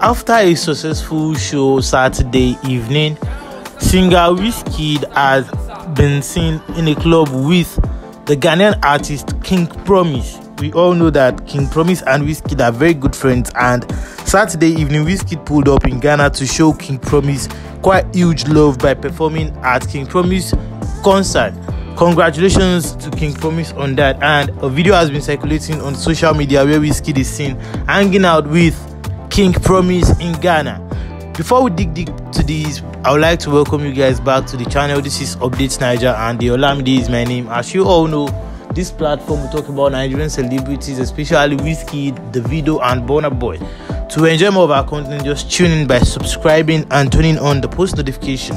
after a successful show Saturday evening, singer Wizkid has been seen in a club with the Ghanaian artist King Promise. We all know that King Promise and Wizkid are very good friends, and Saturday evening, Wizkid pulled up in Ghana to show King Promise quite huge love by performing at King Promise concert. Congratulations to King Promise on that, and a video has been circulating on social media where Wizkid is seen hanging out with King Promise in Ghana. Before we dig deep to this, I would like to welcome you guys back to the channel. This is Updates Naija and the Olamide is my name. As you all know, this platform we talk about Nigerian celebrities, especially Wizkid, Davido, and Burna Boy. To enjoy more of our content, just tune in by subscribing and turning on the post notification.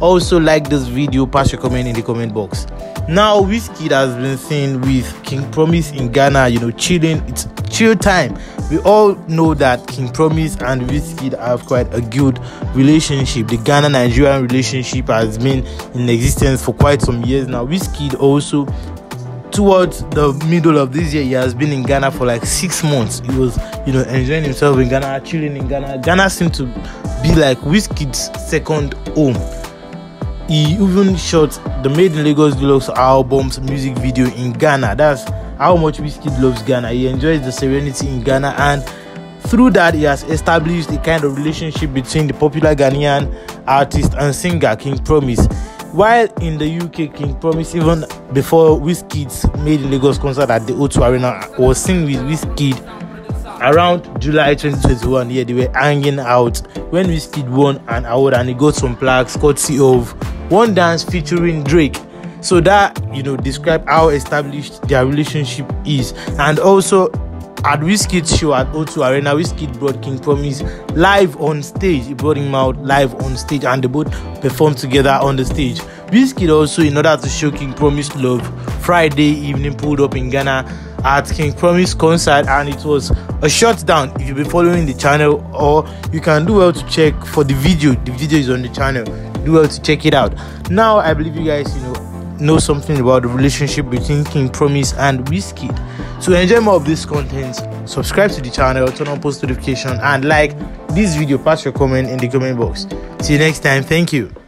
Also, like this video, pass your comment in the comment box. Now, Wizkid has been seen with King Promise in Ghana, you know, chilling. It's chill time. We all know that King Promise and Wizkid have quite a good relationship. The Ghana Nigerian relationship has been in existence for quite some years now. Wizkid also towards the middle of this year, he has been in Ghana for like six months. He was, you know, enjoying himself in Ghana, chilling in Ghana. Ghana seemed to be like Wizkid's second home. He even shot the Made in Lagos Deluxe album's music video in Ghana. That's how much Wizkid loves Ghana. He enjoys the serenity in Ghana, and through that, he has established a kind of relationship between the popular Ghanaian artist and singer King Promise. While in the UK, King Promise, even before Wizkid's Made in Lagos concert at the O2 Arena, was seen with Wizkid around July 2021. Yeah, they were hanging out when Wizkid won an award and he got some plaques courtesy of one dance featuring Drake. So that you know describe how established their relationship is, and also at Wizkid's show at O2 Arena, Wizkid brought King Promise live on stage. He brought him out live on stage, and they both performed together on the stage. Wizkid also, in order to show King Promise love, Friday evening pulled up in Ghana at King Promise concert, and it was a shutdown. If you've been following the channel, or you can do well to check for the video. The video is on the channel. Do well to check it out. Now, I believe you guys, you know know something about the relationship between King Promise and Wizkid. To enjoy more of this content, subscribe to the channel, turn on post notification, and like this video. Pass your comment in the comment box. See you next time. Thank you.